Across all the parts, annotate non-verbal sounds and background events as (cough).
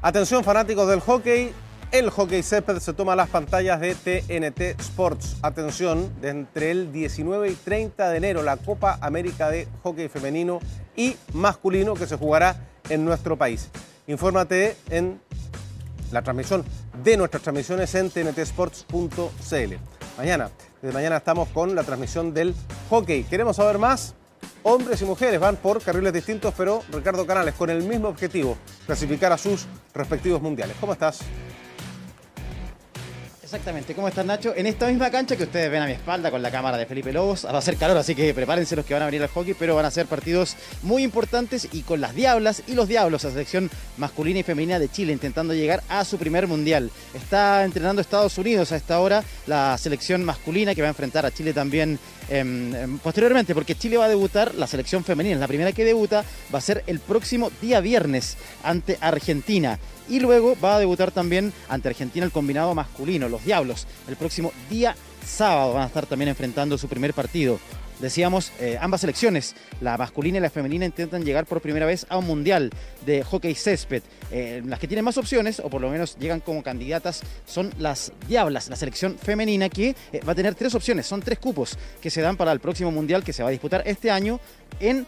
Atención fanáticos del hockey, el hockey césped se toma las pantallas de TNT Sports. Atención, de entre el 19 y 30 de enero la Copa América de Hockey Femenino y Masculino que se jugará en nuestro país. Infórmate en la transmisión de nuestras transmisiones en tntsports.cl. Mañana, desde mañana estamos con la transmisión del hockey. ¿Queremos saber más? Hombres y mujeres van por carriles distintos, pero Ricardo Canales con el mismo objetivo, clasificar a sus respectivos mundiales. ¿Cómo estás? Exactamente, ¿cómo estás Nacho? En esta misma cancha que ustedes ven a mi espalda con la cámara de Felipe Lobos, va a ser calor, así que prepárense los que van a venir al hockey, pero van a ser partidos muy importantes y con las Diablas y los Diablos, la selección masculina y femenina de Chile, intentando llegar a su primer mundial. Está entrenando Estados Unidos a esta hora la selección masculina que va a enfrentar a Chile también em, em, posteriormente, porque Chile va a debutar, la selección femenina, la primera que debuta, va a ser el próximo día viernes ante Argentina. Y luego va a debutar también ante Argentina el combinado masculino, los Diablos. El próximo día sábado van a estar también enfrentando su primer partido. Decíamos, eh, ambas selecciones, la masculina y la femenina, intentan llegar por primera vez a un mundial de hockey césped. Eh, las que tienen más opciones, o por lo menos llegan como candidatas, son las Diablas, la selección femenina, que eh, va a tener tres opciones, son tres cupos que se dan para el próximo mundial que se va a disputar este año en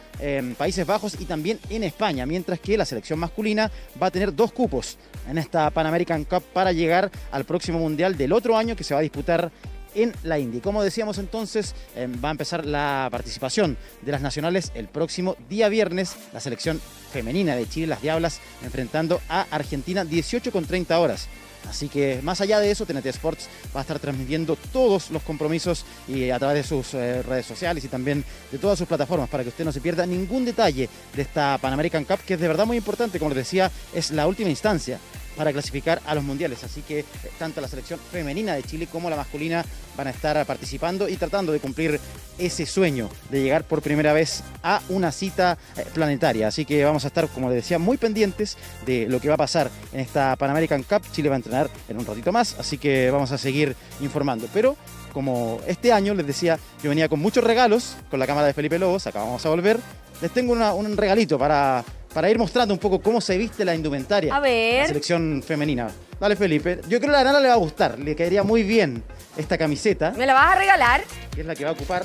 Países Bajos y también en España, mientras que la selección masculina va a tener dos cupos en esta Pan American Cup para llegar al próximo mundial del otro año que se va a disputar en la Indy. Como decíamos entonces, eh, va a empezar la participación de las nacionales el próximo día viernes, la selección femenina de Chile, las Diablas, enfrentando a Argentina 18 con 30 horas. Así que más allá de eso, TNT Sports va a estar transmitiendo todos los compromisos y a través de sus eh, redes sociales y también de todas sus plataformas para que usted no se pierda ningún detalle de esta Pan American Cup, que es de verdad muy importante, como les decía, es la última instancia para clasificar a los mundiales. Así que eh, tanto la selección femenina de Chile como la masculina van a estar participando y tratando de cumplir ese sueño de llegar por primera vez a una cita eh, planetaria. Así que vamos a estar, como les decía, muy pendientes de lo que va a pasar en esta Pan American Cup. Chile va a entrenar en un ratito más, así que vamos a seguir informando. Pero como este año, les decía, yo venía con muchos regalos con la cámara de Felipe Lobos, acá vamos a volver. Les tengo un regalito para para ir mostrando un poco cómo se viste la indumentaria. A ver. La selección femenina. Dale, Felipe. Yo creo que a la Nana le va a gustar. Le caería muy bien esta camiseta. ¿Me la vas a regalar? Que es la que va a ocupar.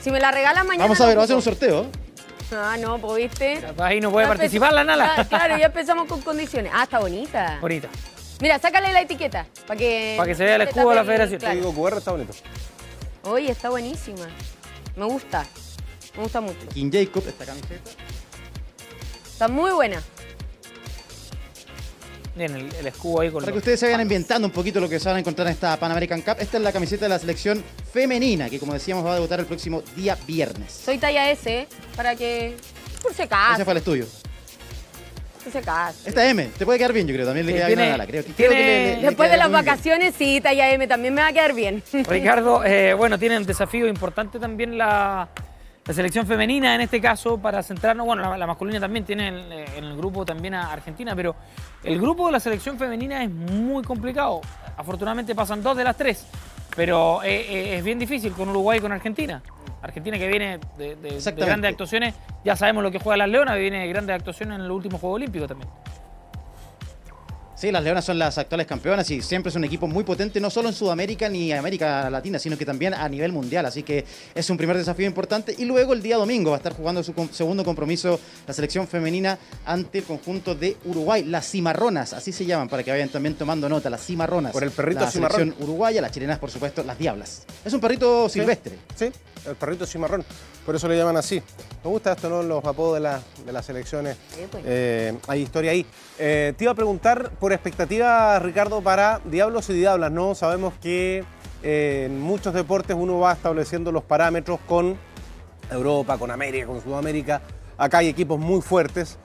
Si me la regalas mañana. Vamos a ver, va a hacer un sorteo. Ah, no, pues viste. Ahí no puede participar la Nala. Claro, ya empezamos con condiciones. Ah, está bonita. Bonita. Mira, sácale la etiqueta para que. Para que se vea el escudo de la federación. El digo QR está bonito. Oye, está buenísima. Me gusta. Me gusta mucho. King Jacob, esta camiseta. Está muy buena. Bien, el, escudo ahí con Para que ustedes se vayan ambientando un poquito lo que se van a encontrar en esta Pan American Cup. Esta es la camiseta de la selección femenina, que como decíamos va a debutar el próximo día viernes. Soy talla S, para que... Por si acaso. Ese fue el estudio. Por si acaso. Esta M, te puede quedar bien, yo creo. También le queda bien a la creo, Después de las vacaciones, sí, talla M también me va a quedar bien. Ricardo, eh, bueno, tiene un desafío importante también la la selección femenina en este caso, para centrarnos, bueno, la, masculina también tiene en, el grupo también a Argentina, pero el grupo de la selección femenina es muy complicado. Afortunadamente pasan dos de las tres, pero eh, eh, es bien difícil con Uruguay y con Argentina. Argentina que viene de, de grandes actuaciones, ya sabemos lo que juega las Leonas, viene de grandes actuaciones en el último Juego Olímpico también. Sí, las Leonas son las actuales campeonas y siempre es un equipo muy potente, no solo en Sudamérica ni América Latina, sino que también a nivel mundial. Así que es un primer desafío importante. Y luego el día domingo va a estar jugando su segundo compromiso la selección femenina ante el conjunto de Uruguay, las cimarronas, así se llaman, para que vayan también tomando nota, las cimarronas. Por el perrito la selección uruguaya, las chilenas, por supuesto, las diablas. Es un perrito silvestre. Sí, el perrito cimarrón. Por eso le llaman así. Me gusta esto, ¿no? Los apodos de, las selecciones. Pues. Eh, hay historia ahí. Eh, te iba a preguntar por expectativa, Ricardo, para Diablos y Diablas, ¿no? Sabemos que eh, en muchos deportes uno va estableciendo los parámetros con Europa, con América, con Sudamérica. Acá hay equipos muy fuertes.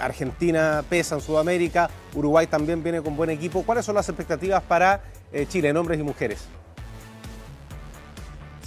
Argentina pesa en Sudamérica, Uruguay también viene con buen equipo. ¿Cuáles son las expectativas para Chile en hombres y mujeres?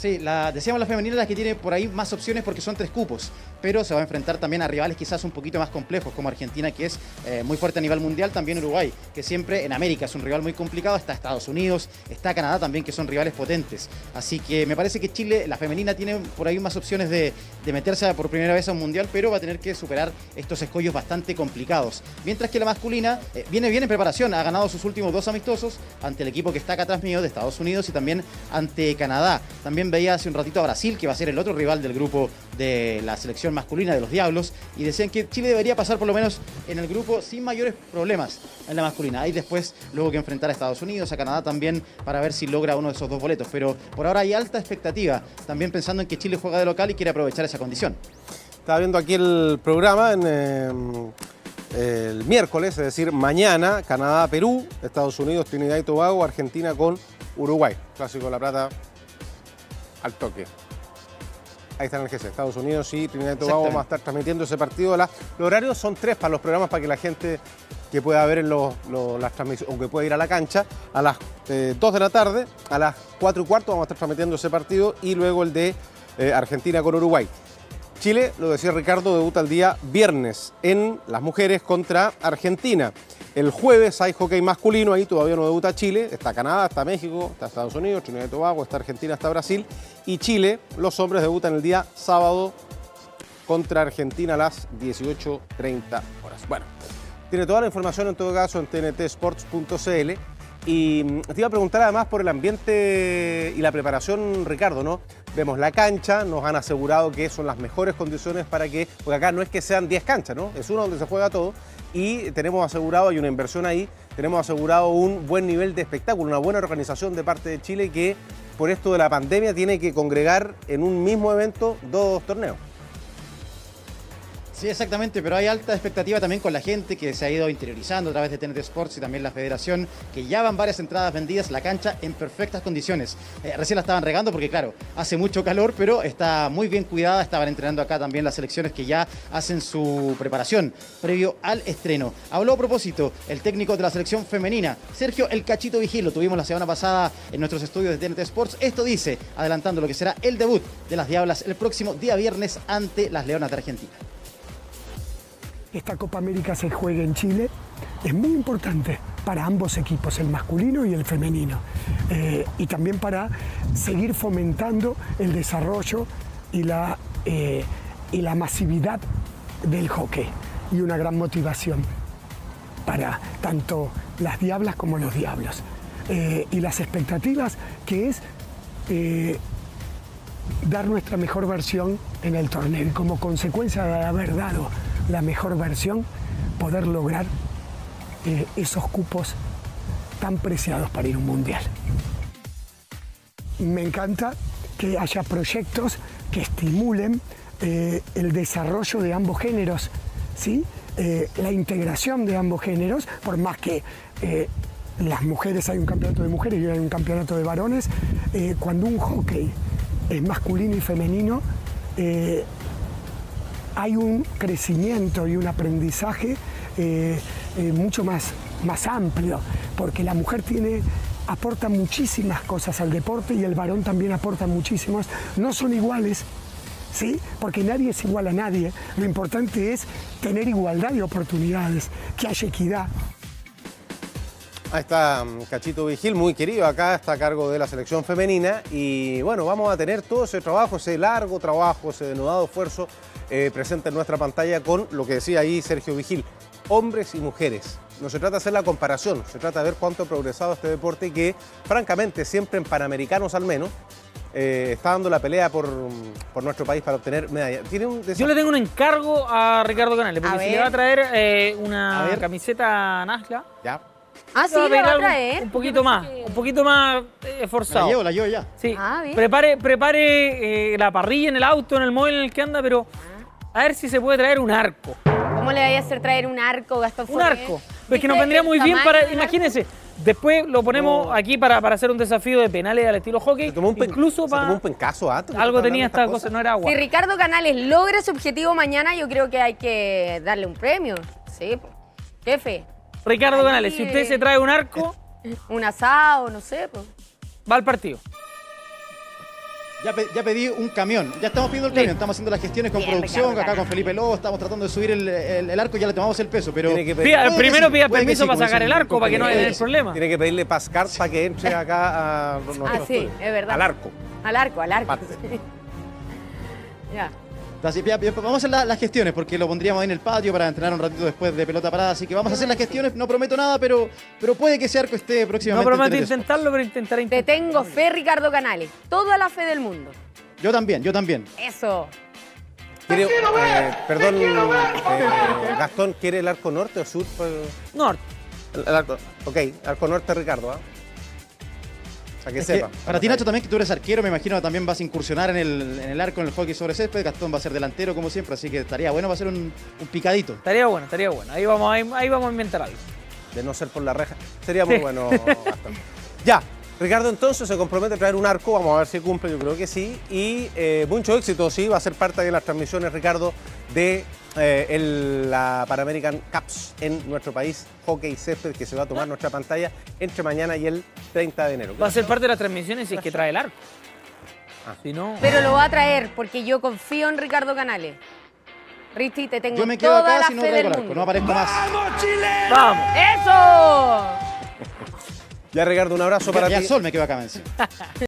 Sí, la, decíamos la femenina la que tiene por ahí más opciones porque son tres cupos. Pero se va a enfrentar también a rivales quizás un poquito más complejos, como Argentina, que es eh, muy fuerte a nivel mundial, también Uruguay, que siempre en América es un rival muy complicado, está Estados Unidos, está Canadá también, que son rivales potentes. Así que me parece que Chile, la femenina, tiene por ahí más opciones de, de meterse por primera vez a un mundial, pero va a tener que superar estos escollos bastante complicados. Mientras que la masculina eh, viene bien en preparación, ha ganado sus últimos dos amistosos ante el equipo que está acá atrás mío de Estados Unidos y también ante Canadá. También veía hace un ratito a Brasil, que va a ser el otro rival del grupo de la selección masculina de los Diablos, y decían que Chile debería pasar por lo menos en el grupo sin mayores problemas en la masculina. Ahí después luego que enfrentar a Estados Unidos, a Canadá también, para ver si logra uno de esos dos boletos. Pero por ahora hay alta expectativa, también pensando en que Chile juega de local y quiere aprovechar esa condición. Estaba viendo aquí el programa en eh, el miércoles, es decir, mañana, Canadá-Perú, Estados Unidos, Trinidad y Tobago, Argentina con Uruguay. Clásico de la Plata al toque. Ahí está en el GC, Estados Unidos y Trinidad y Tobago vamos a estar transmitiendo ese partido. La- los horarios son tres para los programas para que la gente que pueda ver en los- los- las transmisiones o que pueda ir a la cancha a las eh, 2 de la tarde, a las 4 y cuarto vamos a estar transmitiendo ese partido y luego el de eh, Argentina con Uruguay. Chile, lo decía Ricardo, debuta el día viernes en las mujeres contra Argentina. El jueves hay hockey masculino, ahí todavía no debuta Chile, está Canadá, está México, está Estados Unidos, Trinidad y Tobago, está Argentina, está Brasil. Y Chile, los hombres debutan el día sábado contra Argentina a las 18.30 horas. Bueno, tiene toda la información en todo caso en tntsports.cl. Y mm, te iba a preguntar además por el ambiente y la preparación, Ricardo, ¿no? Vemos la cancha, nos han asegurado que son las mejores condiciones para que, porque acá no es que sean 10 canchas, ¿no? Es una donde se juega todo y tenemos asegurado, hay una inversión ahí, tenemos asegurado un buen nivel de espectáculo, una buena organización de parte de Chile que por esto de la pandemia tiene que congregar en un mismo evento dos torneos. Sí, exactamente, pero hay alta expectativa también con la gente que se ha ido interiorizando a través de TNT Sports y también la federación, que ya van varias entradas vendidas, la cancha en perfectas condiciones. Eh, recién la estaban regando porque, claro, hace mucho calor, pero está muy bien cuidada. Estaban entrenando acá también las selecciones que ya hacen su preparación previo al estreno. Habló a propósito el técnico de la selección femenina, Sergio El Cachito Vigil, lo tuvimos la semana pasada en nuestros estudios de TNT Sports. Esto dice, adelantando lo que será el debut de las Diablas el próximo día viernes ante las Leonas de Argentina. Esta Copa América se juegue en Chile es muy importante para ambos equipos, el masculino y el femenino, Eh, y también para seguir fomentando el desarrollo y la, eh, y la masividad del hockey y una gran motivación para tanto las diablas como los diablos. Eh, y las expectativas que es dar nuestra mejor versión en el torneo y como consecuencia de haber dado la mejor versión, poder lograr eh, esos cupos tan preciados para ir a un mundial. Me encanta que haya proyectos que estimulen eh, el desarrollo de ambos géneros, ¿sí? Eh, la integración de ambos géneros, por más que las mujeres hay un campeonato de mujeres y hay un campeonato de varones, cuando un hockey es masculino y femenino, hay un crecimiento y un aprendizaje eh, eh, mucho más, más amplio, porque la mujer tiene, aporta muchísimas cosas al deporte y el varón también aporta muchísimas. No son iguales, ¿sí? porque nadie es igual a nadie. Lo importante es tener igualdad de oportunidades, que haya equidad. Ahí está mm, Cachito Vigil, muy querido acá, está a cargo de la selección femenina y bueno, vamos a tener todo ese trabajo, ese largo trabajo, ese denodado esfuerzo eh, presente en nuestra pantalla con lo que decía ahí Sergio Vigil, hombres y mujeres. No se trata de hacer la comparación, se trata de ver cuánto ha progresado este deporte que francamente siempre en Panamericanos al menos eh, está dando la pelea por, por nuestro país para obtener medallas. Tiene un Yo le tengo un encargo a Ricardo Canales, porque A si ver. le va a traer eh, una A camiseta Nasla, Ya. Ah, sí, le va a traer. un Yo poquito más, que- un poquito más eh, La esforzado. llevo, la llevo ya. Sí. Ah, bien. prepare prepare eh, la parrilla en el auto, en el móvil en el que anda, pero a ver si se puede traer un arco. ¿Cómo le vaya a hacer traer un arco, Gastón Un arco. Pues que nos ¿Viste vendría muy bien para, imagínense, después lo ponemos aquí para, para hacer un desafío de penales al estilo hockey, Se tomó un, pen- incluso se tomó para... un pencazo antes. Algo tenía esta esta cosa, no era agua. Si Ricardo Canales logra su objetivo mañana, yo creo que hay que darle un premio. Sí, jefe. Ricardo Canales, si usted se trae un arco, Un asado, no sé. po. va al partido. Ya, pe- ya pedí un camión, ya estamos pidiendo el camión, estamos haciendo las gestiones con Bien, producción, Ricardo acá con. Felipe Lobo, estamos tratando de subir el, el- el arco, ya le tomamos el peso, pero... Tiene que pedir- Pida- Puede que primero sí, pida puede que permiso sí, para como sacar dicen el arco, para que no haya compañeros. el problema. Tiene que pedirle Pascal para que entre (laughs) acá a Ah, sí, es verdad. Al arco. Al arco, al arco. Parte. (laughs) ya. Así, ya, ya, vamos a hacer la- las gestiones porque lo pondríamos ahí en el patio para entrenar un ratito después de pelota parada. Así que vamos a hacer las gestiones. No prometo nada, pero, pero puede que ese arco esté No próximamente. prometo en TNT intentarlo, pero intentaré Te intentarlo. tengo fe, Ricardo Canales. Toda la fe del mundo. Yo también, yo también. Eso. Quiere- eh, perdón, eh, Gastón, ¿quiere el arco norte o sur? Pues, Norte. el- el arco, ok, arco norte, Ricardo. ¿ah? Para que Es que sepa. para ti, Nacho, también que tú eres arquero, me imagino que también vas a incursionar en el, en el arco, en el hockey sobre césped. Gastón va a ser delantero, como siempre, así que estaría bueno para hacer un, un picadito. Estaría bueno, estaría bueno. Ahí vamos, ahí, ahí vamos a inventar algo. De no ser por la reja. Sería muy bueno, (laughs) Gastón. Ya, Ricardo entonces se compromete a traer un arco, vamos a ver si cumple, yo creo que sí. Y eh, mucho éxito, sí, va a ser parte de las transmisiones, Ricardo, de eh, el- la Pan American Cups en nuestro país, hockey césped, que se va a tomar nuestra pantalla entre mañana y el 30 de enero. Va a ser parte de las transmisiones si es que trae el arco. Ah. Si no. Pero lo va a traer porque yo confío en Ricardo Canales. Risti, te tengo Yo me quedo toda acá si no traigo el arco, no aparezco más. ¡Vamos! ¡Eso! Ya, Ricardo, un abrazo para Ya ti. el sol me quedo acá, me encima. (laughs)